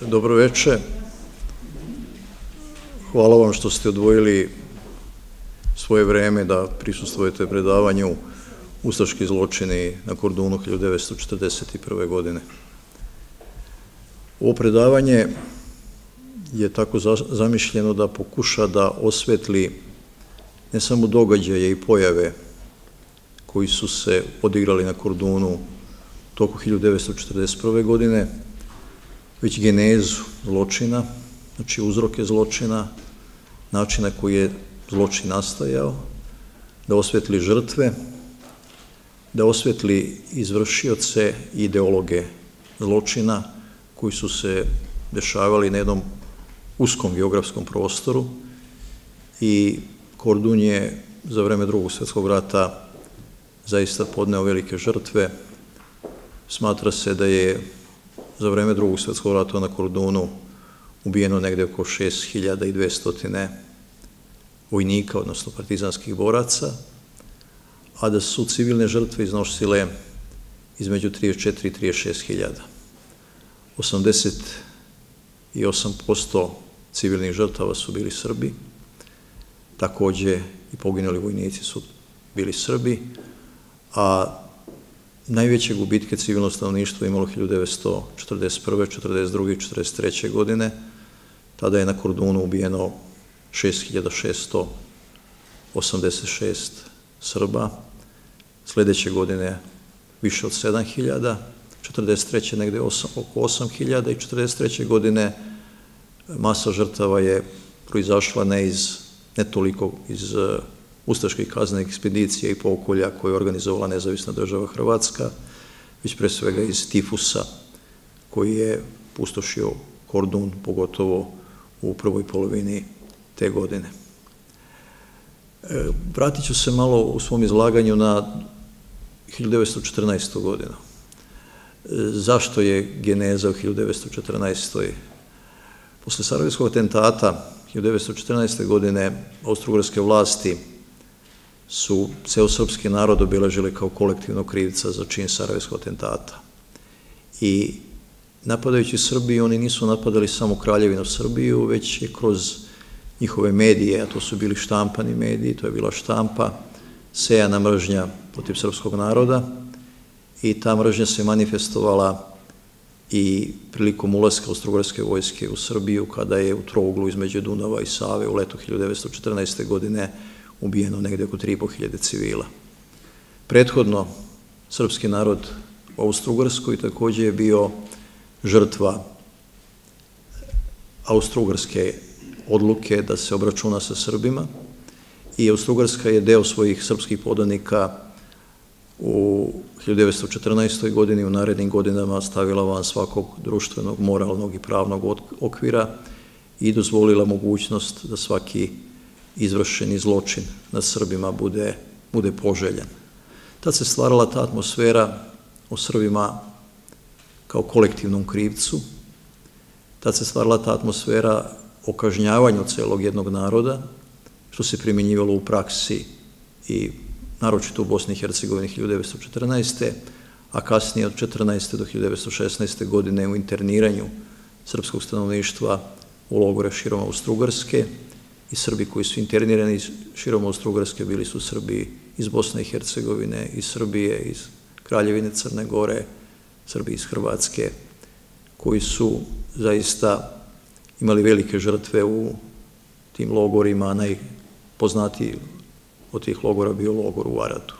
Dobro veče. Hvala vam što ste odvojili svoje vreme da prisustujete predavanju Ustaški zločini na Kordunu 1941. godine. Ovo predavanje je tako zamišljeno da pokuša da osvetli ne samo događaje i pojave koji su se odigrali na Kordunu toku 1941. godine, već genezu zločina, znači uzroke zločina, način na koji je zločin nastajao, da osvetli žrtve, da osvetli izvršioce i ideologe zločina koji su se dešavali na jednom uskom geografskom prostoru i Kordun je za vreme drugog svetskog rata zaista podneo velike žrtve. Smatra se da je za vreme drugog svetskog rata na Kordunu ubijeno negde oko 6200 vojnika, odnosno partizanskih boraca, a da su civilne žrtve iznosile između 34 i 36 hiljada. 88% civilnih žrtava su bili Srbi, takođe i poginuli vojnici su bili Srbi, a najveće gubitke civilno stanovništvo imalo 1941. 42. i 43. godine. Tada je na Kordunu ubijeno 6686 Srba, sledeće godine više od 7000, 43. negde oko 8000 i 43. godine masa žrtava je proizašla ne iz, toliko iz ustaških kaznenih ekspedicija i pokolja koje je organizovala nezavisna država Hrvatska, već pre svega iz tifusa koji je pustošio Kordun, pogotovo u prvoj polovini te godine. E, vratit ću se malo u svom izlaganju na 1914. godinu. E, zašto je geneza u 1914. Posle Sarajevskog atentata 1914. godine austro vlasti su ceo srpski narod obilažili kao kolektivno krivca za čin Sarajevskog atentata. I napadajući Srbiju, oni nisu napadali samo Kraljevinu Srbiju, već je kroz njihove medije, a to su bili štampani mediji, to je bila štampa, sejana mržnja protiv srpskog naroda i ta mržnja se manifestovala i prilikom ulaska Ostrogorske vojske u Srbiju, kada je u trouglu između Dunava i Save u letu 1914. godine ubijeno negde oko 3.500 civila. Prethodno, srpski narod u Austro-Ugrskoj takođe je bio žrtva austro-ugrske odluke da se obračuna sa Srbima i Austro-Ugrska je deo svojih srpskih podanika u 1914. godini u narednim godinama stavila van svakog društvenog, moralnog i pravnog okvira i dozvolila mogućnost da svaki izvršeni zločin nad Srbima bude, bude poželjen. Tad se stvarala ta atmosfera o Srbima kao kolektivnom krivcu, tad se stvarala ta atmosfera o kažnjavanju celog jednog naroda, što se primjenjivalo u praksi i naročito u Bosni i Hercegovini 1914. a kasnije od 14. do 1916. godine u interniranju srpskog stanovništva u logore širom Austrugarske, i Srbi koji su internirani širom Austro-Ugrske bili su Srbi iz Bosne i Hercegovine, iz Srbije, iz Kraljevine Crne Gore, Srbi iz Hrvatske, koji su zaista imali velike žrtve u tim logorima, najpoznatiji od tih logora bio logor u Aradu.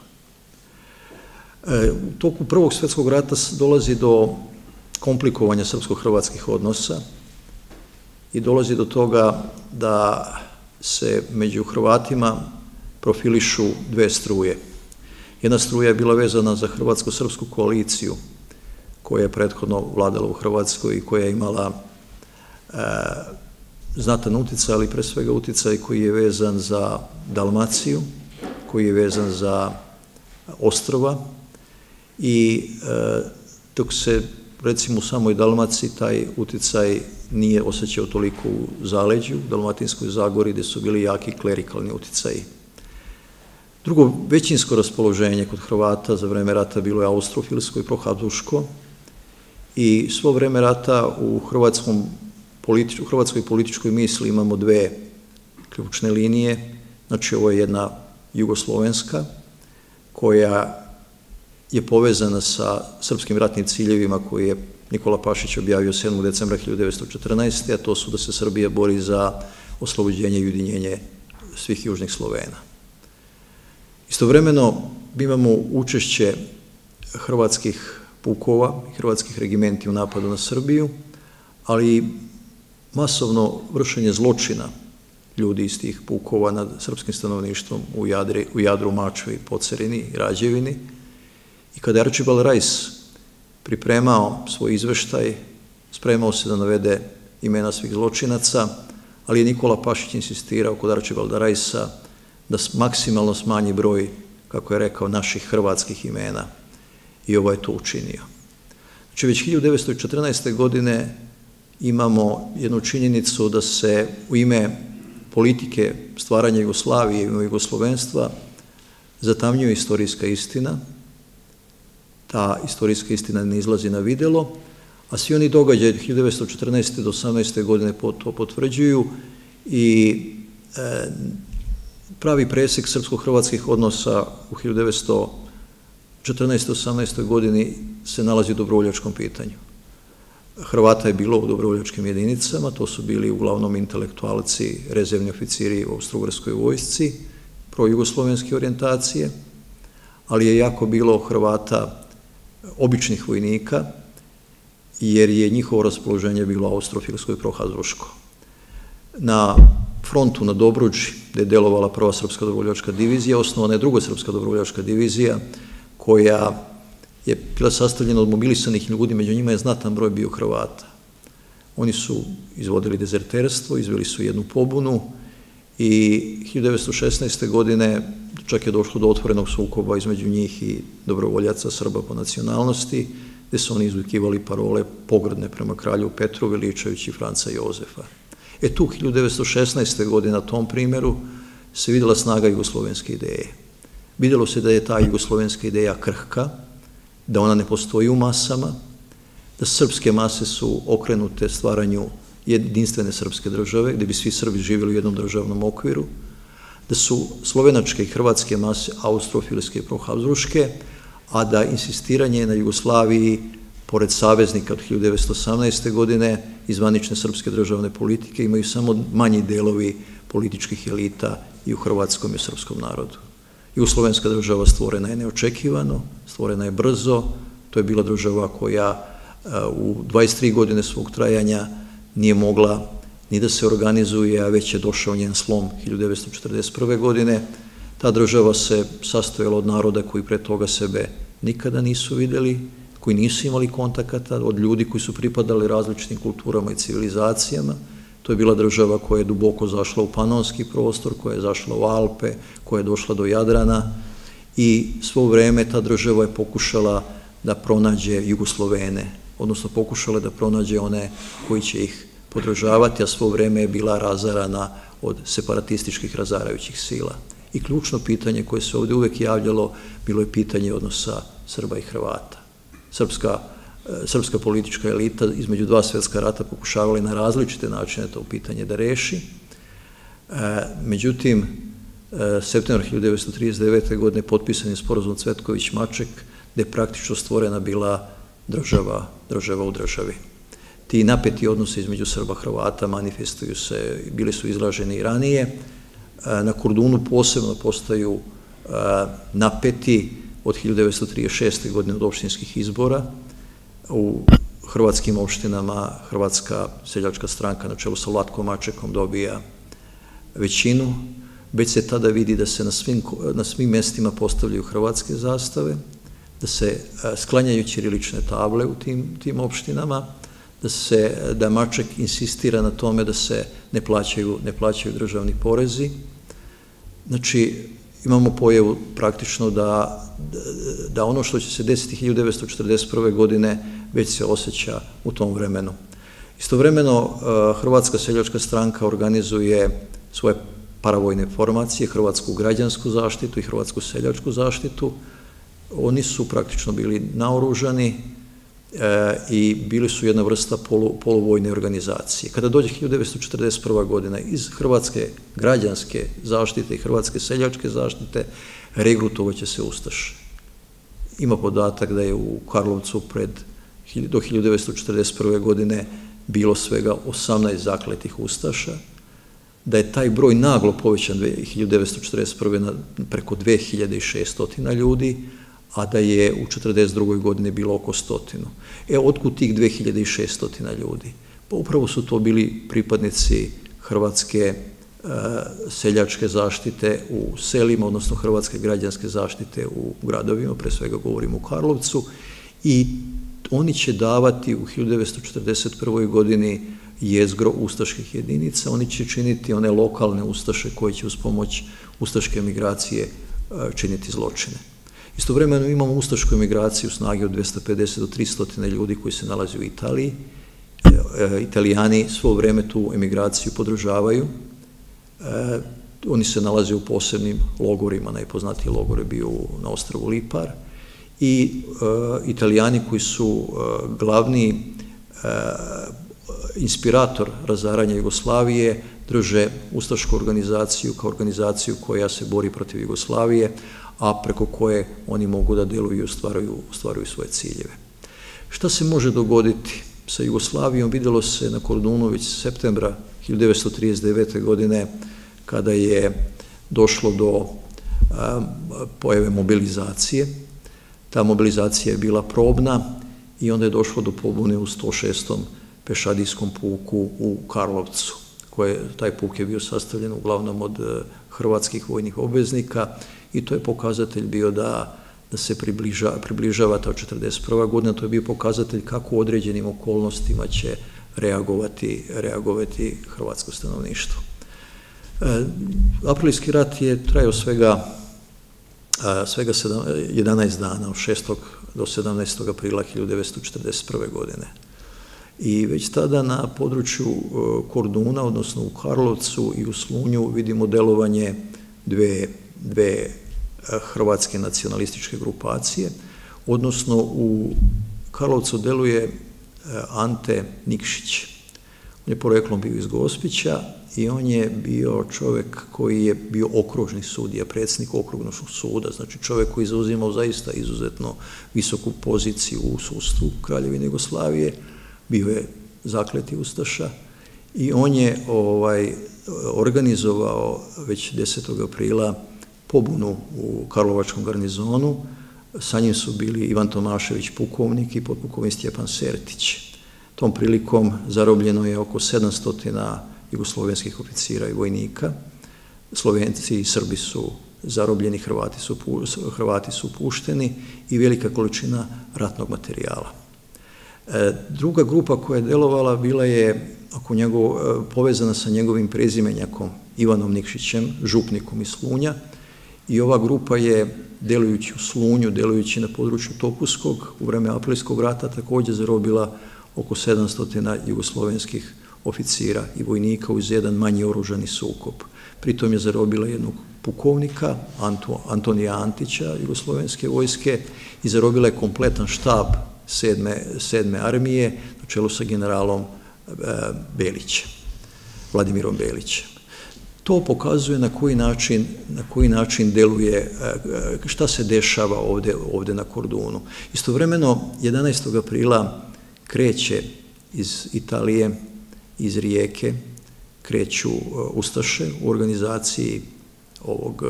E, u toku Prvog svetskog rata dolazi do komplikovanja srpsko-hrvatskih odnosa i dolazi do toga da se među Hrvatima profilišu dve struje. Jedna struja je bila vezana za Hrvatsko-Srpsku koaliciju, koja je prethodno vladala u Hrvatskoj i koja je imala e, znatan uticaj, ali pre svega uticaj koji je vezan za Dalmaciju, koji je vezan za ostrova i e, dok se recimo u samoj Dalmaciji taj uticaj nije osjećao toliko u zaleđu, u Dalmatinskoj Zagori, gde su bili jaki klerikalni uticaji. Drugo, većinsko raspoloženje kod Hrvata za vreme rata bilo je austrofilsko i prohaduško i svo vreme rata u, hrvatskom, u hrvatskoj političkoj misli imamo dve ključne linije. Znači, ovo je jedna jugoslovenska, koja je povezana sa srpskim ratnim ciljevima koji je Nikola Pašić objavio 7. decembra 1914. a to su da se Srbija bori za oslobođenje i ujedinjenje svih južnih Slovena. Istovremeno imamo učešće hrvatskih pukova hrvatskih regimenti u napadu na Srbiju, ali masovno vršenje zločina ljudi iz tih pukova nad srpskim stanovništvom u, Jadri, u Jadru, Mačevi, Pocerini i Rađevini. I kada je Archibald Rice pripremao svoj izveštaj, spremao se da navede imena svih zločinaca, ali je Nikola Pašić insistirao kod Archibalda Rajsa da maksimalno smanji broj, kako je rekao, naših hrvatskih imena. I ovo je to učinio. Znači, već 1914. godine imamo jednu činjenicu da se u ime politike stvaranja Jugoslavije i jugoslovenstva zatamnjuje istorijska istina. Ta istorijska istina ne izlazi na videlo, a svi oni događaje 1914. do 18. godine to potvrđuju i e, pravi presek srpsko-hrvatskih odnosa u 1914. 18. godini se nalazi u dobrovoljačkom pitanju. Hrvata je bilo u dobrovoljačkim jedinicama, to su bili uglavnom intelektualci, rezervni oficiri u Austro-Ugrskoj vojsci, projugoslovenske orijentacije, ali je jako bilo Hrvata običnih vojnika, jer je njihovo raspoloženje bilo austrofilsko i prohazruško. Na frontu na Dobruđi, gde je delovala prva srpska dobrovoljačka divizija, osnovana je druga srpska dobrovoljačka divizija, koja je bila sastavljena od mobilisanih ljudi, među njima je znatan broj bio Hrvata. Oni su izvodili dezerterstvo, izveli su jednu pobunu i 1916. godine čak je došlo do otvorenog sukoba između njih i dobrovoljaca Srba po nacionalnosti, gde su oni izvikivali parole pogrdne prema kralju Petru, veličajući Franca Jozefa. E tu, 1916. godine na tom primeru se videla snaga jugoslovenske ideje. Videlo se da je ta jugoslovenska ideja krhka, da ona ne postoji u masama, da srpske mase su okrenute stvaranju jedinstvene srpske države, gde bi svi Srbi živjeli u jednom državnom okviru, da su slovenačke i hrvatske mase austrofilske i prohavzruške, a da insistiranje na Jugoslaviji, pored saveznika od 1918. godine, izvanične srpske državne politike, imaju samo manji delovi političkih elita i u hrvatskom i u srpskom narodu. Jugoslovenska država stvorena je neočekivano, stvorena je brzo, to je bila država koja e, u 23 godine svog trajanja nije mogla ni da se organizuje, a već je došao njen slom 1941. godine. Ta država se sastojala od naroda koji pre toga sebe nikada nisu videli, koji nisu imali kontakata, od ljudi koji su pripadali različitim kulturama i civilizacijama, To je bila država koja je duboko zašla u panonski prostor, koja je zašla u Alpe, koja je došla do Jadrana i svo vreme ta država je pokušala da pronađe Jugoslovene, odnosno pokušala da pronađe one koji će ih podržavati, a svo vreme je bila razarana od separatističkih razarajućih sila. I ključno pitanje koje se ovde uvek javljalo bilo je pitanje odnosa Srba i Hrvata. Srpska srpska politička elita između dva svetska rata pokušavali na različite načine to pitanje da reši. E, međutim, e, septembar 1939. godine potpisan je sporozum Cvetković-Maček, gde je praktično stvorena bila država, država u državi. Ti napeti odnose između Srba Hrvata manifestuju se, bili su izraženi i ranije. E, na Kordunu posebno postaju napeti od 1936. godine od opštinskih izbora, u hrvatskim opštinama Hrvatska seljačka stranka na čelu sa Vlatkom Mačekom dobija većinu, već se tada vidi da se na svim, na svim mestima postavljaju hrvatske zastave, da se e, sklanjaju ćirilične table u tim, tim opštinama, da se, da Maček insistira na tome da se ne plaćaju, ne plaćaju državni porezi. Znači, imamo pojavu praktično da, da ono što će se desiti 1941. godine već se osjeća u tom vremenu. Istovremeno e, Hrvatska seljačka stranka organizuje svoje paravojne formacije, Hrvatsku građansku zaštitu i Hrvatsku seljačku zaštitu. Oni su praktično bili naoružani, i bili su jedna vrsta polu, poluvojne organizacije. Kada dođe 1941. godina iz Hrvatske građanske zaštite i Hrvatske seljačke zaštite, regrutovaće se Ustaše. Ima podatak da je u Karlovcu pred, do 1941. godine bilo svega 18 zakletih Ustaša, da je taj broj naglo povećan 1941. na preko 2600 ljudi, a da je u 1942. godini bilo oko stotinu. E, otkud tih 2600 ljudi? Pa upravo su to bili pripadnici Hrvatske e, seljačke zaštite u selima, odnosno Hrvatske građanske zaštite u gradovima, pre svega govorimo u Karlovcu, i oni će davati u 1941. godini jezgro ustaških jedinica, oni će činiti one lokalne ustaše koje će uz pomoć ustaške migracije e, činiti zločine. Istovremeno imamo ustašku emigraciju snage od 250 do 300 ljudi koji se nalazi u Italiji. E, e, Italijani svo vreme tu emigraciju podržavaju. E, oni se nalaze u posebnim logorima, najpoznatiji logor je bio na ostrovu Lipar. I Italijani koji su glavni inspirator razaranja Jugoslavije drže Ustašku organizaciju kao organizaciju koja se bori protiv Jugoslavije, a preko koje oni mogu da deluju i ostvaruju, ostvaruju svoje ciljeve. Šta se može dogoditi sa Jugoslavijom? Videlo se na Kordunu septembra 1939. godine kada je došlo do a, pojave mobilizacije. Ta mobilizacija je bila probna i onda je došlo do pobune u 106. pešadijskom puku u Karlovcu. Koje, taj puk je bio sastavljen uglavnom od hrvatskih vojnih obveznika i to je pokazatelj bio da, da se približa, približava ta 41. godina, to je bio pokazatelj kako u određenim okolnostima će reagovati, reagovati hrvatsko stanovništvo. E, Aprilijski rat je trajao svega, a, svega 7, 11 dana, od 6. do 17. aprila 1941. godine. I već tada na području e, Korduna, odnosno u Karlovcu i u Slunju vidimo delovanje dve dve e, hrvatske nacionalističke grupacije, odnosno u Karlovcu deluje e, Ante Nikšić. On je poreklom bio iz Gospića i on je bio čovek koji je bio okružni sudija, predsjednik okružnog suda, znači čovek koji zauzimao zaista izuzetno visoku poziciju u sustvu Kraljevine Jugoslavije, bio je zakleti Ustaša i on je ovaj organizovao već 10. aprila pobunu u Karlovačkom garnizonu. Sa njim su bili Ivan Tomašević pukovnik i potpukovnik Stjepan Sertić. Tom prilikom zarobljeno je oko 700 jugoslovenskih oficira i vojnika. Slovenci i Srbi su zarobljeni, Hrvati su, Hrvati su pušteni i velika količina ratnog materijala. E, druga grupa koja je delovala bila je oko njegov, e, povezana sa njegovim prezimenjakom Ivanom Nikšićem, župnikom iz Slunja, i ova grupa je, delujući u Slunju, delujući na području Topuskog, u vreme Aprilskog rata takođe zarobila oko 700 jugoslovenskih oficira i vojnika uz jedan manji oružani sukob. Pritom je zarobila jednog pukovnika, Anto, Antonija Antića, jugoslovenske vojske, i zarobila je kompletan štab sedme, sedme armije na čelu sa generalom e, Belićem, Vladimirom Belićem to pokazuje na koji način, na koji način deluje, e, e, šta se dešava ovde, ovde na Kordunu. Istovremeno, 11. aprila kreće iz Italije, iz Rijeke, kreću e, Ustaše u organizaciji ovog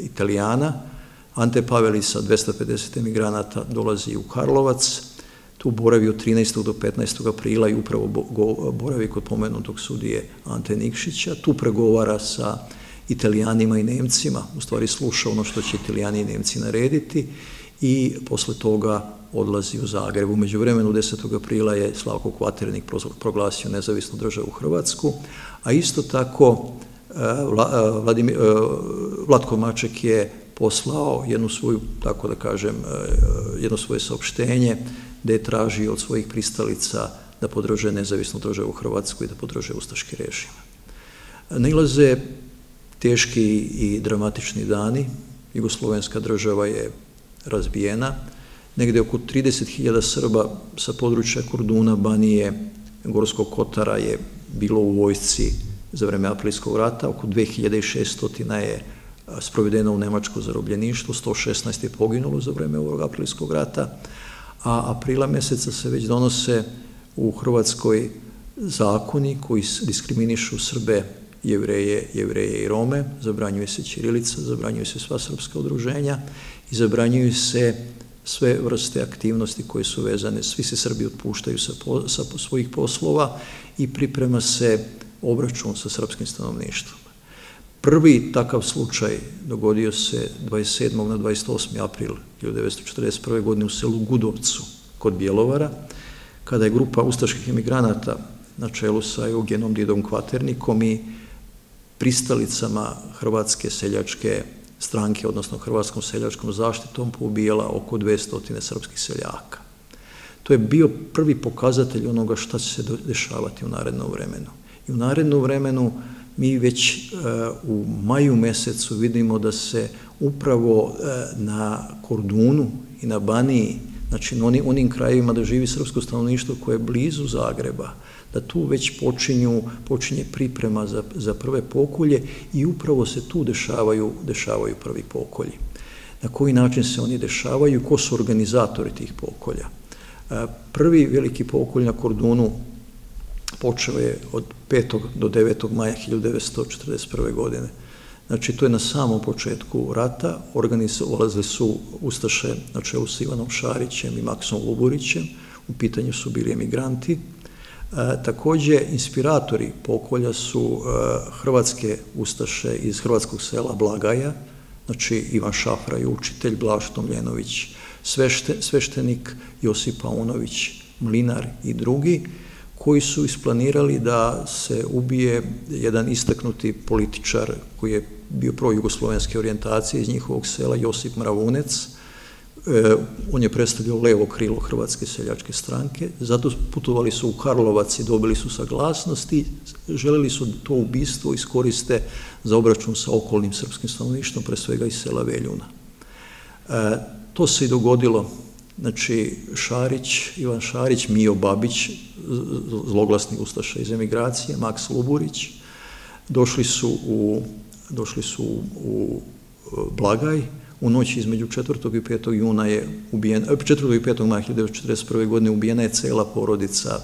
Italijana. Ante Paveli sa 250 emigranata dolazi u Karlovac, tu boravi od 13. do 15. aprila i upravo boravi kod pomenutog sudije Ante Nikšića, tu pregovara sa italijanima i nemcima, u stvari sluša ono što će italijani i nemci narediti i posle toga odlazi u Zagreb. Umeđu vremenu 10. aprila je Slavko Kvaternik proglasio nezavisnu državu Hrvatsku, a isto tako e, e, Vladimir, e, Vlatko Maček je poslao jednu svoju, tako da kažem, jedno svoje saopštenje da je tražio od svojih pristalica da podrže nezavisnu državu Hrvatsku i da podrže ustaški režim. Nailaze teški i dramatični dani, Jugoslovenska država je razbijena, negde oko 30.000 Srba sa područja Korduna, Banije, Gorskog Kotara je bilo u vojsci za vreme aprilskog rata, oko 2600 je sprovedeno u Nemačko zarobljeništvo, 116 je poginulo za vreme ovog aprilskog rata, a aprila meseca se već donose u Hrvatskoj zakoni koji diskriminišu Srbe, jevreje, jevreje i Rome, zabranjuje se Ćirilica, zabranjuje se sva srpska udruženja i zabranjuju se sve vrste aktivnosti koje su vezane, svi se Srbi otpuštaju sa, sa svojih poslova i priprema se obračun sa srpskim stanovništvom. Prvi takav slučaj dogodio se 27. na 28. april 1941. godine u selu Gudovcu kod Bjelovara, kada je grupa ustaških emigranata na čelu sa Eugenom Didom Kvaternikom i pristalicama Hrvatske seljačke stranke, odnosno Hrvatskom seljačkom zaštitom, poubijala oko 200 srpskih seljaka. To je bio prvi pokazatelj onoga šta će se dešavati u narednom vremenu. I u narednom vremenu mi već e, u maju mesecu vidimo da se upravo e, na Kordunu i na Baniji, znači na onim krajevima da živi srpsko stanovništvo koje je blizu Zagreba, da tu već počinju, počinje priprema za, za prve pokolje i upravo se tu dešavaju, dešavaju prvi pokolji. Na koji način se oni dešavaju, ko su organizatori tih pokolja. E, prvi veliki pokolj na Kordunu počeo je od 5. do 9. maja 1941. godine. Znači, to je na samom početku rata, organizovali su Ustaše na čelu s Ivanom Šarićem i Maksom Luburićem, u pitanju su bili emigranti. E, takođe, inspiratori pokolja su e, hrvatske Ustaše iz hrvatskog sela Blagaja, znači Ivan Šafra i učitelj, Blaž Tomljenović, svešte, sveštenik Josip Paunović, Mlinar i drugi, koji su isplanirali da se ubije jedan istaknuti političar koji je bio pro-jugoslovenske orijentacije iz njihovog sela, Josip Mravunec. E, on je predstavljao levo krilo Hrvatske seljačke stranke, zato putovali su u Karlovac i dobili su saglasnosti, želeli su to ubistvo iskoriste za obračun sa okolnim srpskim stanovništvom, pre svega iz sela Veljuna. E, to se i dogodilo Znači, Šarić, Ivan Šarić, Mio Babić, zloglasni ustaša iz emigracije, Maks Luburić, došli su u, došli su u Blagaj, u noći između 4. i 5. juna je ubijen, 4. i 5. maja 1941. godine ubijena je cela porodica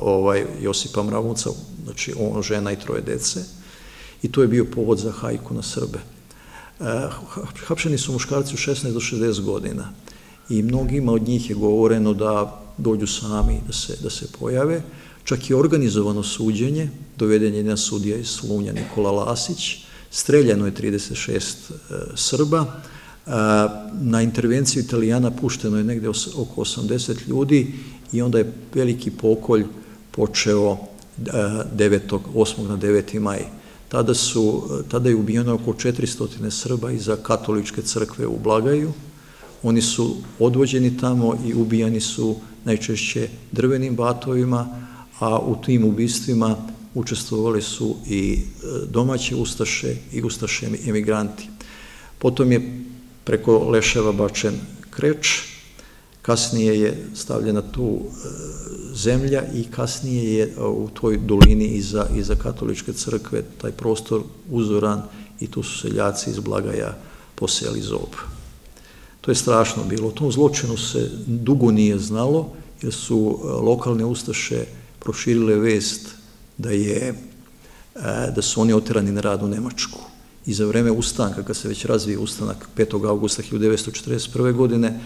ovaj, Josipa Mravuca, znači on, žena i troje dece, i to je bio povod za hajku na Srbe. Hapšeni su muškarci u 16 do 60 godina i mnogima od njih je govoreno da dođu sami da se, da se pojave. Čak i organizovano suđenje, doveden je jedan sudija iz Slunja Nikola Lasić, streljano je 36 e, Srba, e, na intervenciju Italijana pušteno je negde oko 80 ljudi i onda je veliki pokolj počeo 9. 8. na 9. maj. Tada, su, tada je ubijeno oko 400 Srba iza katoličke crkve u Blagaju, Oni su odvođeni tamo i ubijani su najčešće drvenim batovima, a u tim ubistvima učestvovali su i e, domaće ustaše i ustaše emigranti. Potom je preko Leševa bačen kreč, kasnije je stavljena tu e, zemlja i kasnije je e, u toj dolini iza, iza katoličke crkve taj prostor uzoran i tu su seljaci iz Blagaja poseli zob. To je strašno bilo. O tom zločinu se dugo nije znalo, jer su e, lokalne ustaše proširile vest da je e, da su oni oterani na rad u Nemačku. I za vreme ustanka, kad se već razvije ustanak 5. augusta 1941. godine,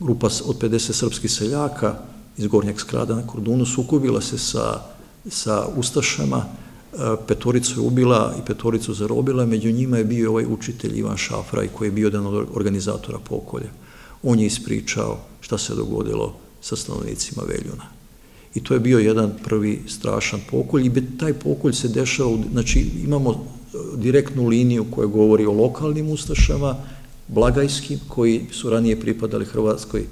grupa od 50 srpskih seljaka iz Gornjeg skrada na Kordunu sukubila se sa, sa ustašama, petoricu je ubila i petoricu zarobila, među njima je bio ovaj učitelj Ivan Šafraj koji je bio jedan od organizatora pokolja. On je ispričao šta se dogodilo sa stanovnicima Veljuna. I to je bio jedan prvi strašan pokolj i taj pokolj se dešava, znači imamo direktnu liniju koja govori o lokalnim ustašama, blagajskim, koji su ranije pripadali Hrvatskoj e,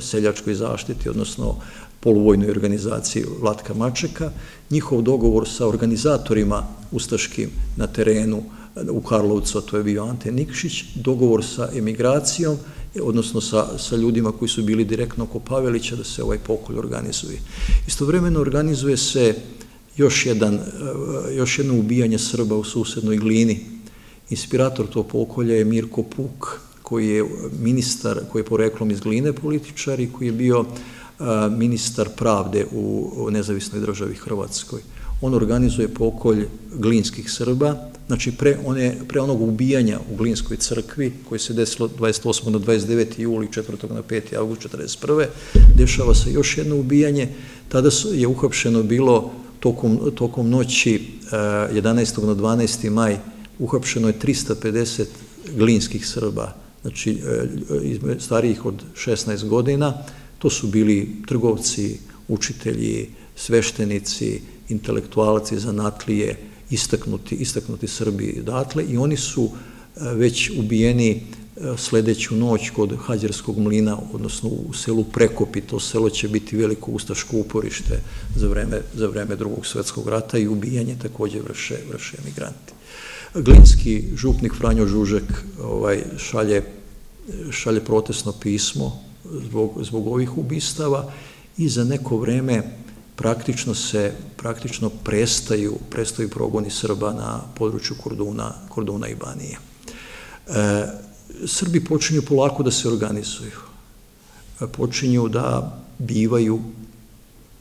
seljačkoj zaštiti, odnosno poluvojnoj organizaciji Vlatka Mačeka, njihov dogovor sa organizatorima ustaškim na terenu u Karlovcu, to je bio Ante Nikšić, dogovor sa emigracijom odnosno sa, sa ljudima koji su bili direktno oko Pavelića da se ovaj pokolj organizuje. Istovremeno organizuje se još, jedan, još jedno ubijanje Srba u susednoj glini. Inspirator tog pokolja je Mirko Puk, koji je ministar, koji je poreklom iz gline političar i koji je bio ministar pravde u nezavisnoj državi Hrvatskoj. On organizuje pokolj glinskih Srba, znači pre, one, pre onog ubijanja u Glinskoj crkvi, koje se desilo 28. na 29. juli, 4. na 5. august 41. dešava se još jedno ubijanje, tada je uhapšeno bilo tokom, tokom noći 11. na 12. maj, uhapšeno je 350 glinskih Srba, znači starijih od 16 godina, to su bili trgovci, učitelji, sveštenici, intelektualci, zanatlije, istaknuti, istaknuti Srbi odatle i oni su e, već ubijeni e, sledeću noć kod Hađarskog mlina, odnosno u selu Prekopi, to selo će biti veliko ustaško uporište za vreme, za vreme drugog svetskog rata i ubijanje takođe vrše, vrše emigranti. Glinski župnik Franjo Žužek ovaj, šalje, šalje protestno pismo zbog, zbog ovih ubistava i za neko vreme praktično se, praktično prestaju, prestaju progoni Srba na području Korduna, Korduna i Banije. E, Srbi počinju polako da se organizuju. E, počinju da bivaju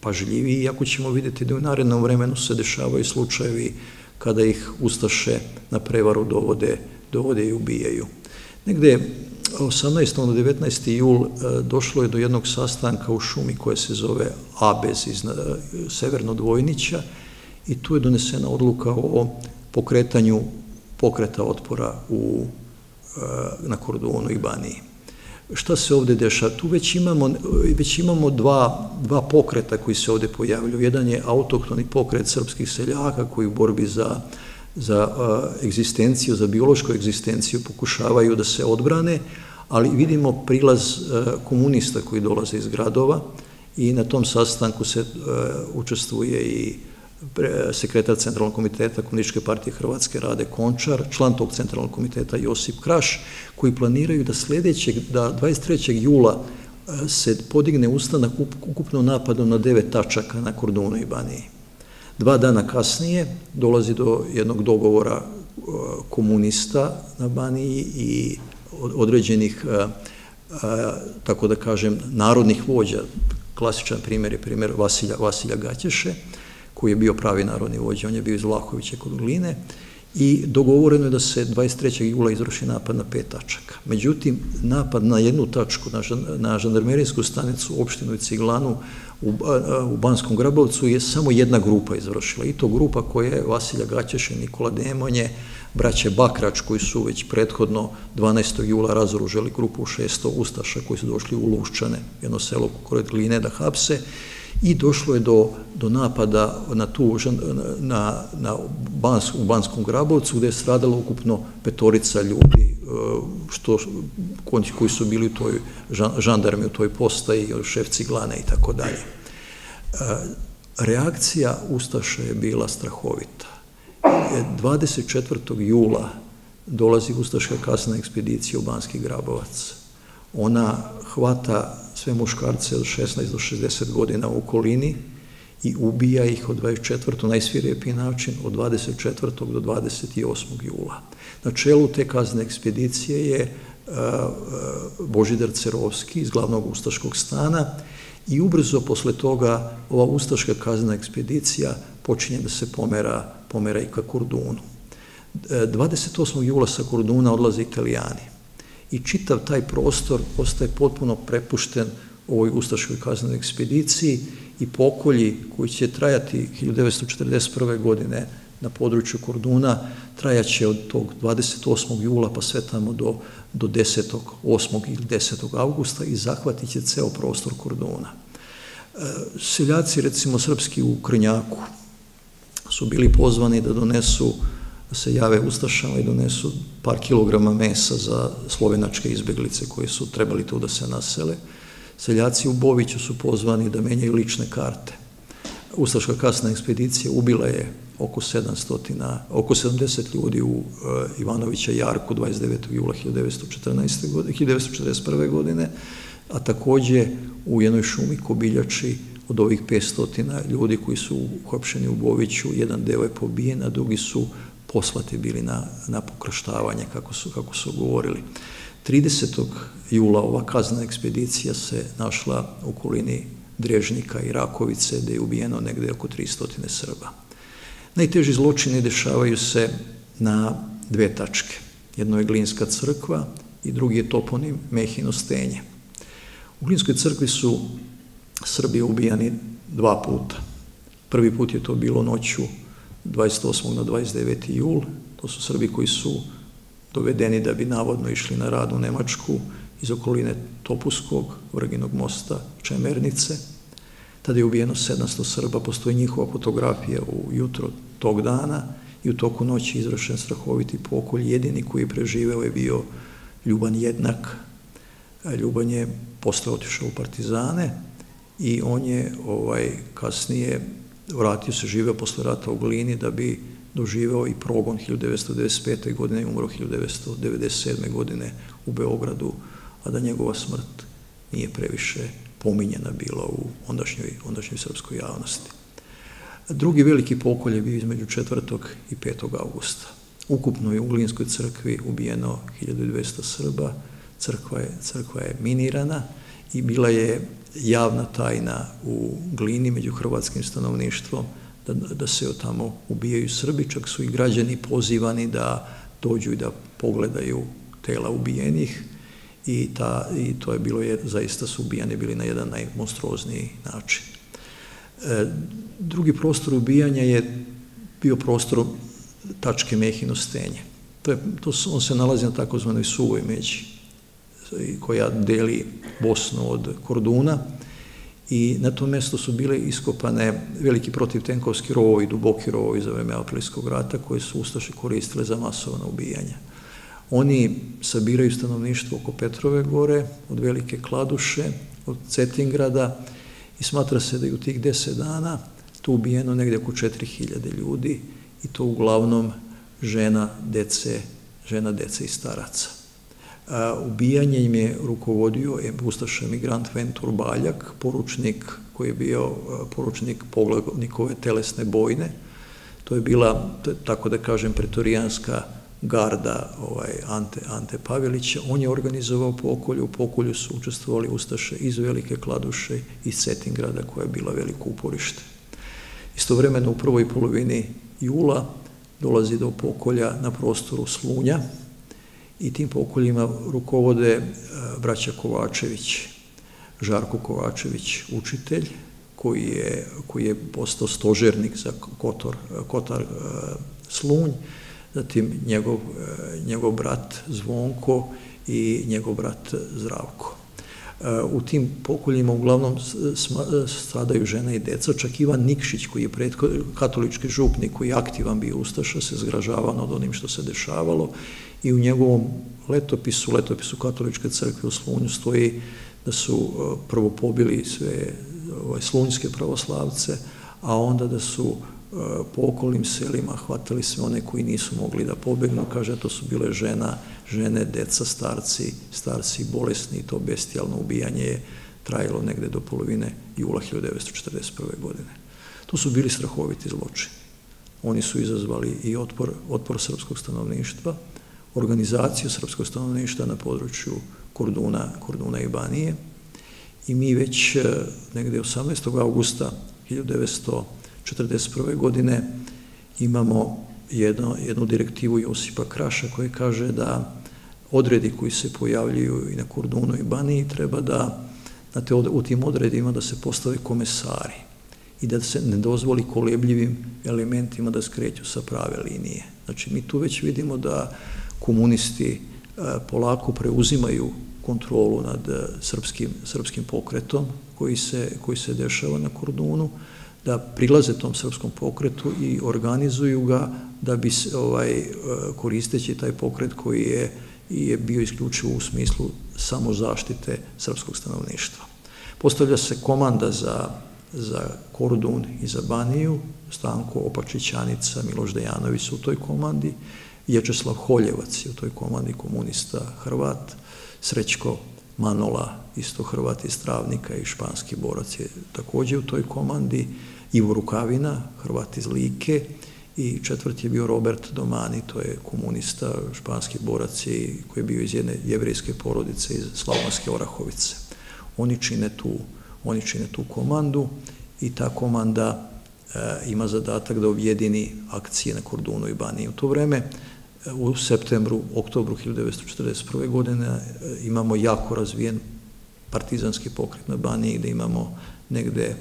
pažljivi, iako ćemo vidjeti da u narednom vremenu se dešavaju slučajevi kada ih Ustaše na prevaru dovode, dovode i ubijaju. Negde 18. na 19. jul e, došlo je do jednog sastanka u šumi koje se zove Abez iz e, Severno Dvojnića i tu je donesena odluka o pokretanju pokreta otpora u, e, na Kordonu i Baniji. Šta se ovde dešava? Tu već imamo, već imamo dva, dva pokreta koji se ovde pojavljuju. Jedan je autohtoni pokret srpskih seljaka koji u borbi za za egzistenciju, za biološku egzistenciju pokušavaju da se odbrane, ali vidimo prilaz komunista koji dolaze iz gradova i na tom sastanku se učestvuje i sekretar Centralnog komiteta Komunističke partije Hrvatske Rade Končar, član tog Centralnog komiteta Josip Kraš, koji planiraju da sledećeg, da 23. jula se podigne ustanak ukupno napadom na devet tačaka na Kordonu i Baniji. Dva dana kasnije dolazi do jednog dogovora e, komunista na Baniji i određenih, e, e, tako da kažem, narodnih vođa. Klasičan primjer je primjer Vasilja, Vasilja Gaćeše, koji je bio pravi narodni vođa, on je bio iz Vlahovića kod Gline, i dogovoreno je da se 23. jula izvrši napad na pet tačaka. Međutim, napad na jednu tačku, na, na žandarmerijsku stanicu opštinu i Ciglanu u, u Banskom Grabovcu je samo jedna grupa izvršila i to grupa koja je Vasilja Gaćeše, Nikola Demonje, braće Bakrač koji su već prethodno 12. jula razoružili grupu 600 ustaša koji su došli u Luščane, jedno selo kod Gline da hapse i došlo je do, do napada na tu, na, na Bans, u Banskom Grabovcu gde je stradalo ukupno petorica ljudi e, što, koji su bili u toj žandarmi u toj postaji, šef ciglane i tako dalje. E, reakcija Ustaša je bila strahovita. 24. jula dolazi Ustaška kasna ekspedicija u Banski Grabovac. Ona hvata sve muškarce od 16 do 60 godina u okolini i ubija ih od 24. najsvirepiji način od 24. do 28. jula. Na čelu te kazne ekspedicije je Božidar Cerovski iz glavnog ustaškog stana i ubrzo posle toga ova ustaška kazna ekspedicija počinje da se pomera, pomera i ka Kordunu. 28. jula sa Korduna odlaze Italijani i čitav taj prostor postaje potpuno prepušten ovoj Ustaškoj kaznenoj ekspediciji i pokolji koji će trajati 1941. godine na području Korduna trajaće od tog 28. jula pa sve tamo do, do 10. 8. ili 10. augusta i zahvatit će ceo prostor Korduna. E, seljaci, recimo srpski u Krnjaku, su bili pozvani da donesu se jave Ustašama i donesu par kilograma mesa za slovenačke izbeglice koji su trebali tu da se nasele. Seljaci u Boviću su pozvani da menjaju lične karte. Ustaška kasna ekspedicija ubila je oko 700, oko 70 ljudi u Ivanovića Jarku 29. jula 1914. godine, 1941. godine, a takođe u jednoj šumi Kobiljači od ovih 500 ljudi koji su uhopšeni u Boviću, jedan deo je pobijen, a drugi su poslati bili na, na pokrštavanje, kako su, kako su govorili. 30. jula ova kazna ekspedicija se našla u okolini Drežnika i Rakovice, gde je ubijeno negde oko 300 Srba. Najteži zločini dešavaju se na dve tačke. Jedno je Glinska crkva i drugi je toponim Mehino stenje. U Glinskoj crkvi su Srbi ubijani dva puta. Prvi put je to bilo noću 28. na 29. jul. To su Srbi koji su dovedeni da bi navodno išli na rad u Nemačku iz okoline Topuskog, Vrginog mosta, Čemernice. Tada je ubijeno 700 Srba, postoji njihova fotografija u jutro tog dana i u toku noći izvršen strahoviti pokolj. Jedini koji je preživeo je bio Ljuban Jednak. Ljuban je posle otišao u partizane i on je ovaj, kasnije vratio se, živeo posle rata u Glini da bi doživeo i progon 1995. godine i umro 1997. godine u Beogradu, a da njegova smrt nije previše pominjena bila u ondašnjoj, ondašnjoj srpskoj javnosti. Drugi veliki pokolj je bio između 4. i 5. augusta. Ukupno je u Glinskoj crkvi ubijeno 1200 Srba, crkva je, crkva je minirana i bila je javna tajna u Glini među hrvatskim stanovništvom da, da se od tamo ubijaju Srbi, čak su i građani pozivani da dođu i da pogledaju tela ubijenih i, ta, i to je bilo, je, zaista su ubijani bili na jedan najmonstruozniji način. E, drugi prostor ubijanja je bio prostor tačke Mehino stenje. To je, to, on se nalazi na takozvanoj suvoj međi koja deli Bosnu od Korduna i na tom mestu su bile iskopane veliki protivtenkovski rovovi, duboki rovovi za vreme Aprilijskog rata koje su Ustaše koristile za masovno ubijanje. Oni sabiraju stanovništvo oko Petrove gore, od Velike Kladuše, od Cetingrada i smatra se da je u tih deset dana tu ubijeno negde oko 4000 ljudi i to uglavnom žena, dece, žena, dece i staraca. Ubijanje im je rukovodio Ustaša emigrant Ventur Baljak, poručnik koji je bio poručnik poglavnikove telesne bojne. To je bila, tako da kažem, pretorijanska garda ovaj, Ante, Ante Pavelića. On je organizovao pokolju, u pokolju su učestvovali Ustaše iz Velike Kladuše i Cetingrada koja je bila veliko uporište. Istovremeno u prvoj polovini jula dolazi do pokolja na prostoru Slunja, i tim pokoljima rukovode e, braća Kovačević, Žarko Kovačević, učitelj, koji je, koji je postao stožernik za Kotor, Kotar e, Slunj, zatim njegov, e, njegov brat Zvonko i njegov brat Zdravko. U tim pokoljima uglavnom stradaju žene i deca, čak Ivan Nikšić koji je pred, katolički župnik koji je aktivan bio Ustaša se zgražavao nad onim što se dešavalo i u njegovom letopisu, letopisu katoličke crkve u Slunju stoji da su e, prvo pobili sve ovaj, slunjske pravoslavce, a onda da su e, po okolnim selima hvatali sve one koji nisu mogli da pobegnu, kaže to su bile žena, žene, deca, starci, starci bolesni to bestijalno ubijanje je trajalo negde do polovine jula 1941. godine. To su bili strahoviti zločini. Oni su izazvali i otpor, otpor srpskog stanovništva, organizaciju srpskog stanovništva na području Korduna, Korduna i Banije i mi već e, negde 18. augusta 1941. godine imamo jedno, jednu direktivu Josipa Kraša koji kaže da odredi koji se pojavljuju i na Kordunu i Baniji treba da na te, u tim odredima da se postave komesari i da se ne dozvoli kolebljivim elementima da skreću sa prave linije. Znači, mi tu već vidimo da komunisti e, polako preuzimaju kontrolu nad e, srpskim, srpskim pokretom koji se, koji se dešava na Kordunu, da prilaze tom srpskom pokretu i organizuju ga da bi ovaj, e, koristeći taj pokret koji je, je bio isključivo u smislu samozaštite srpskog stanovništva. Postavlja se komanda za za Kordun i za Baniju, Stanko Opačićanica, Miloš Dejanović su u toj komandi, Ječeslav Holjevac je u toj komandi komunista Hrvat, Srećko Manola, isto Hrvat iz Travnika i španski borac je također u toj komandi, Ivo Rukavina, Hrvat iz Like i četvrti je bio Robert Domani, to je komunista, španski borac i koji je bio iz jedne jevrijske porodice iz Slavonske Orahovice. Oni čine tu, oni čine tu komandu i ta komanda e, ima zadatak da objedini akcije na Kordunu i Baniji. U to vreme, e, u septembru, oktobru 1941. godine e, imamo jako razvijen partizanski pokret na Baniji, gde imamo negde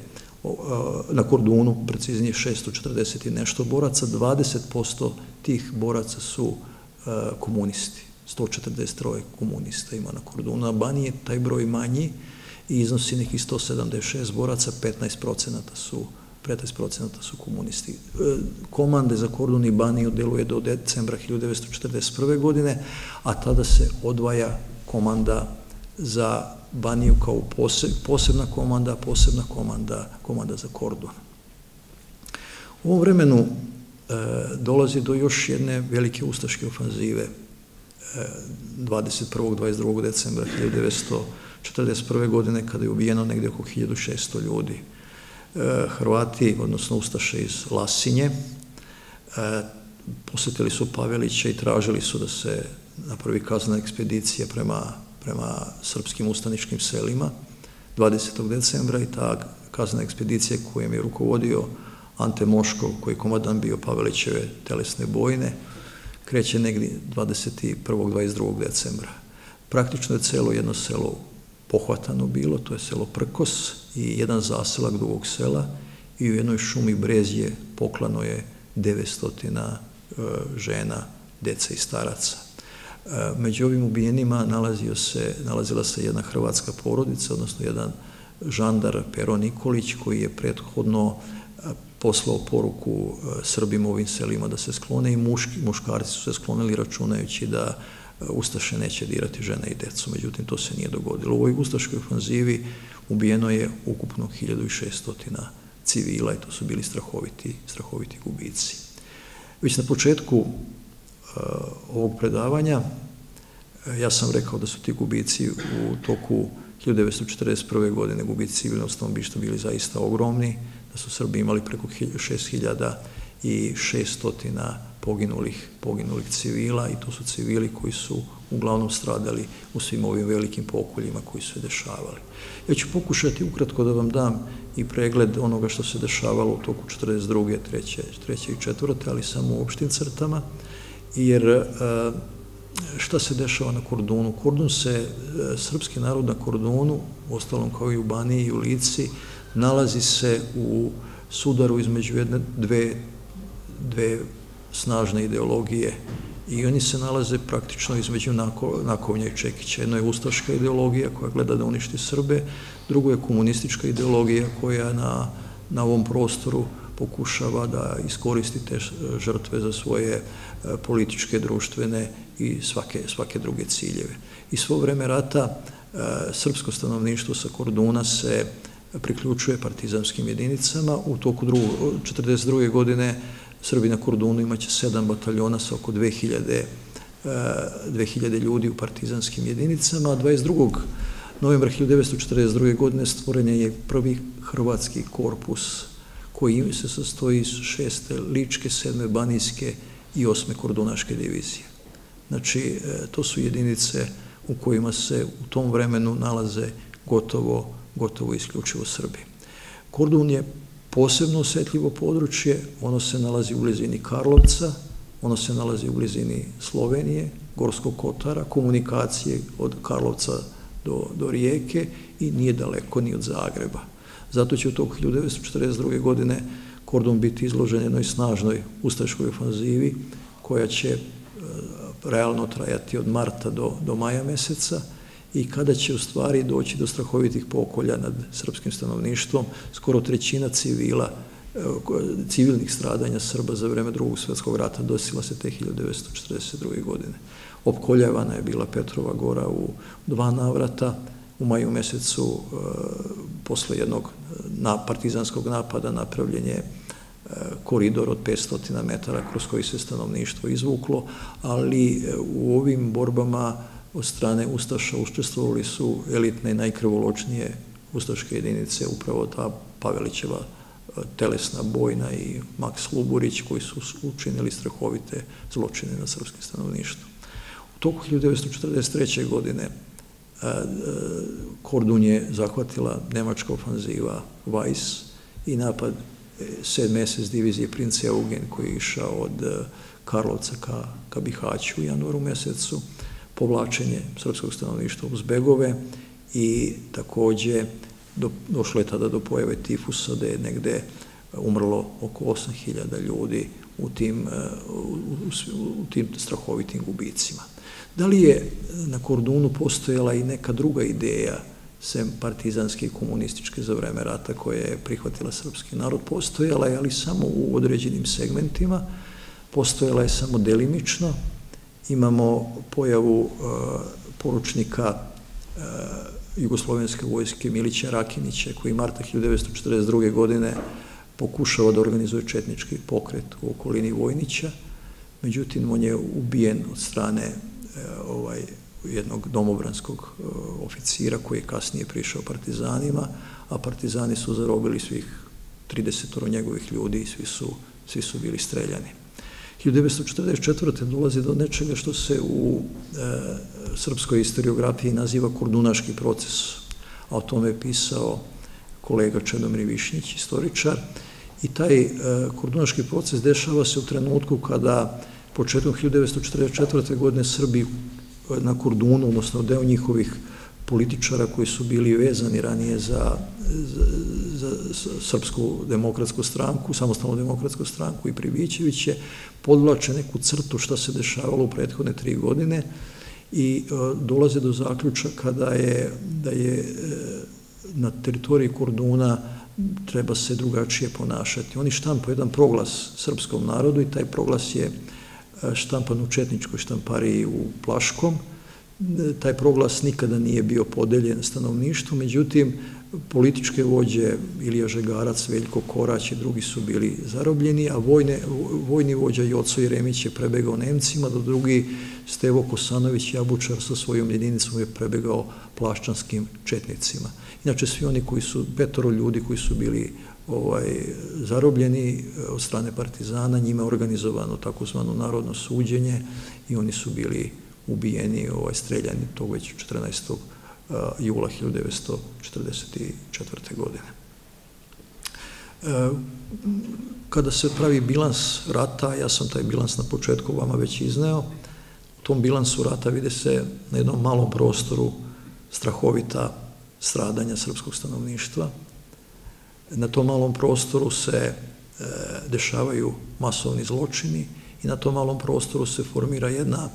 na Kordunu, preciznije 640 i nešto boraca, 20% tih boraca su komunisti. 143 komunista ima na Kordunu. Na Baniji je taj broj manji i iznosi nekih 176 boraca, 15% su 15% su komunisti. E, komande za Kordun i Baniju deluje do decembra 1941. godine, a tada se odvaja komanda za Baniju kao posebna komanda, posebna komanda, komanda za Kordun. U ovom vremenu e, dolazi do još jedne velike ustaške ofanzive 21. 22. decembra 1941. godine kada je ubijeno negde oko 1600 ljudi. E, Hrvati, odnosno Ustaše iz Lasinje, e, posetili su Pavelića i tražili su da se napravi kazna ekspedicija prema, prema srpskim ustaničkim selima 20. decembra i ta kazna ekspedicija kojem je rukovodio Ante Moškov, koji je komadan bio Pavelićeve telesne bojne, kreće negdje 21. 22. decembra. Praktično je celo jedno selo pohvatano bilo, to je selo Prkos i jedan zaselak drugog sela i u jednoj šumi Brezje poklano je 900 e, žena, deca i staraca. E, među ovim ubijenima nalazio se, nalazila se jedna hrvatska porodica, odnosno jedan žandar Pero Nikolić koji je prethodno poslao poruku e, Srbima ovim selima da se sklone i muški, muškarci su se sklonili računajući da e, Ustaše neće dirati žene i decu. Međutim, to se nije dogodilo. U ovoj Ustaškoj ofanzivi ubijeno je ukupno 1600 civila i to su bili strahoviti, strahoviti gubici. Već na početku ovog predavanja ja sam rekao da su ti gubici u toku 1941. godine gubici civilnog stanovništva bili zaista ogromni, da su Srbi imali preko 6000 i 600 poginulih, poginulih civila i to su civili koji su uglavnom stradali u svim ovim velikim pokoljima koji su se dešavali. Ja ću pokušati ukratko da vam dam i pregled onoga što se dešavalo u toku 42. 3. 3. i 4. ali samo u opštim crtama, jer e, šta se dešava na Kordunu? Kordun se, e, srpski narod na Kordunu, ostalom kao i u Baniji i u Lici, nalazi se u sudaru između jedne, dve, dve snažne ideologije i oni se nalaze praktično između Nakovnja i Čekića. Jedno je ustaška ideologija koja gleda da uništi Srbe, drugo je komunistička ideologija koja na, na ovom prostoru pokušava da iskoristi te žrtve za svoje e, političke, društvene i svake, svake druge ciljeve. I svo vreme rata e, srpsko stanovništvo sa Korduna se priključuje partizanskim jedinicama. U toku 1942. godine Srbi na Kordunu imaće sedam bataljona sa oko 2000, 2000 e, ljudi u partizanskim jedinicama, a 22. novembra 1942. godine stvoren je prvi hrvatski korpus koji se sastoji iz šeste ličke, sedme banijske i osme kordunaške divizije. Znači, e, to su jedinice u kojima se u tom vremenu nalaze gotovo gotovo isključivo Srbi. Kordun je posebno osetljivo područje, ono se nalazi u blizini Karlovca, ono se nalazi u blizini Slovenije, Gorskog Kotara, komunikacije od Karlovca do, do Rijeke i nije daleko ni od Zagreba. Zato će u toku 1942. godine Kordun biti izložen jednoj snažnoj ustaškoj ofanzivi koja će e, realno trajati od marta do, do maja meseca, i kada će u stvari doći do strahovitih pokolja nad srpskim stanovništvom, skoro trećina civila, e, civilnih stradanja Srba za vreme drugog svetskog rata dosila se te 1942. godine. Opkoljavana je bila Petrova gora u dva navrata, u maju mesecu posle jednog partizanskog napada napravljen je koridor od 500 metara kroz koji se stanovništvo izvuklo, ali u ovim borbama od strane Ustaša učestvovali su elitne i najkrvoločnije ustaške jedinice, upravo ta Pavelićeva e, telesna bojna i Maks Luburić koji su učinili strahovite zločine na srpskim stanovništvu. U toku 1943. godine e, e, Kordun je zahvatila nemačka ofanziva Weiss i napad sedm mesec divizije Prince Eugen koji je išao od Karlovca ka, ka Bihaću u januaru mesecu, povlačenje srpskog stanovništva uz begove i takođe do, došlo je tada do pojave tifusa da je negde umrlo oko 8000 ljudi u tim, u, u, u tim strahovitim gubicima. Da li je na Kordunu postojala i neka druga ideja sem partizanske i komunističke za vreme rata koje je prihvatila srpski narod, postojala je ali samo u određenim segmentima, postojala je samo delimično, imamo pojavu uh, poručnika uh, Jugoslovenske vojske Milića Rakinića, koji marta 1942. godine pokušava da organizuje četnički pokret u okolini Vojnića, međutim on je ubijen od strane e, ovaj, jednog domobranskog e, oficira koji je kasnije prišao partizanima, a partizani su zarobili svih 30 njegovih ljudi i svi su, svi su bili streljani. 1944. dolazi do nečega što se u e, srpskoj historiografiji naziva kordunaški proces, a o tome je pisao kolega Čedomir Višnjić, istoričar, i taj e, kordunaški proces dešava se u trenutku kada početkom 1944. godine Srbi na Kordunu, odnosno deo njihovih političara koji su bili vezani ranije za, za, za Srpsku demokratsku stranku, samostalnu demokratsku stranku i Pribićeviće, podvlače neku crtu šta se dešavalo u prethodne tri godine i e, dolaze do zaključaka da je, da je e, na teritoriji Korduna treba se drugačije ponašati. Oni štampaju jedan proglas srpskom narodu i taj proglas je e, štampan u Četničkoj štampariji u Plaškom, taj proglas nikada nije bio podeljen stanovništvu, međutim, političke vođe Ilija Žegarac, Veljko Korać i drugi su bili zarobljeni, a vojne, vojni vođa Joco Jeremić je prebegao Nemcima, do drugi Stevo Kosanović Jabučar sa svojom jedinicom je prebegao plaščanskim četnicima. Inače, svi oni koji su, petoro ljudi koji su bili ovaj, zarobljeni eh, od strane partizana, njima je organizovano takozvano narodno suđenje i oni su bili ubijeni, ovaj, streljani tog već 14. jula 1944. godine. E, kada se pravi bilans rata, ja sam taj bilans na početku vama već izneo, u tom bilansu rata vide se na jednom malom prostoru strahovita stradanja srpskog stanovništva. Na tom malom prostoru se e, dešavaju masovni zločini i na tom malom prostoru se formira jedna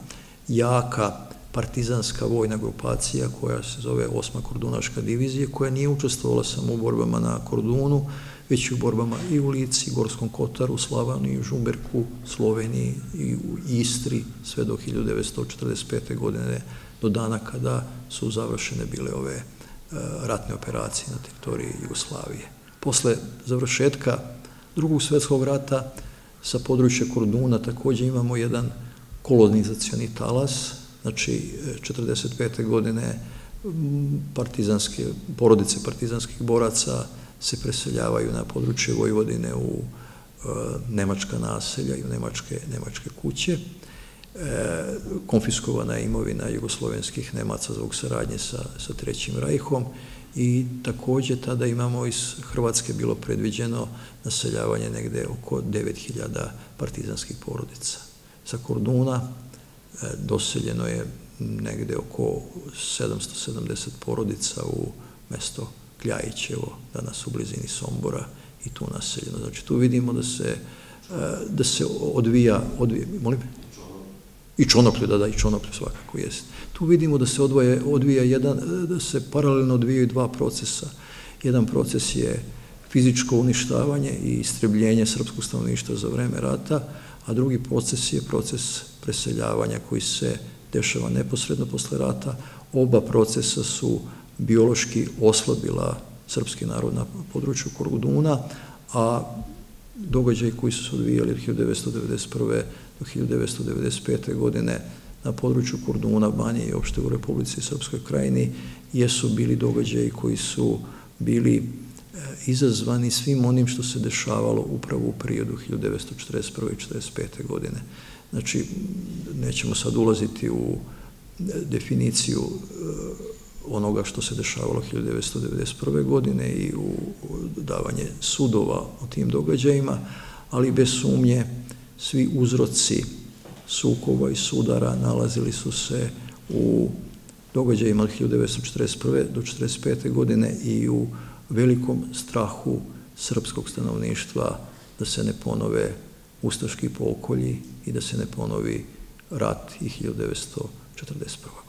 jaka partizanska vojna grupacija koja se zove Osma Kordunaška divizija, koja nije učestvovala samo u borbama na Kordunu, već i u borbama i u Lici, Gorskom Kotaru, Slavaniji, Žumberku, Sloveniji i u Istri, sve do 1945. godine, do dana kada su završene bile ove e, ratne operacije na teritoriji Jugoslavije. Posle završetka drugog svetskog rata sa područja Korduna takođe imamo jedan kolonizacioni talas, znači 45. godine partizanske, porodice partizanskih boraca se preseljavaju na područje Vojvodine u e, nemačka naselja i u nemačke, nemačke kuće. E, konfiskovana je imovina jugoslovenskih Nemaca zbog saradnje sa, sa Trećim rajhom i takođe tada imamo iz Hrvatske bilo predviđeno naseljavanje negde oko 9000 partizanskih porodica sa Korduna doseljeno je negde oko 770 porodica u mesto Kljajićevo, danas u blizini Sombora i tu naseljeno. Znači tu vidimo da se, e, da se odvija, odvija molim? I Čonoplju, da da, i Čonoplju svakako jest. Tu vidimo da se odvoje, odvija jedan, da se paralelno odvijaju dva procesa. Jedan proces je fizičko uništavanje i istrebljenje srpskog stanovništva za vreme rata, a drugi proces je proces preseljavanja koji se dešava neposredno posle rata. Oba procesa su biološki oslabila srpski narod na području Korduna, a događaji koji su se odvijali od 1991. do 1995. godine na području Korduna, Banje i opšte u Republici Srpskoj krajini jesu bili događaji koji su bili izazvani svim onim što se dešavalo upravo u periodu 1941. i 1945. godine. Znači, nećemo sad ulaziti u definiciju e, onoga što se dešavalo 1991. godine i u davanje sudova o tim događajima, ali bez sumnje svi uzroci sukoba i sudara nalazili su se u događajima od 1941. do 1945. godine i u velikom strahu srpskog stanovništva da se ne ponove ustaški pokolji i da se ne ponovi rat i 1941. godina.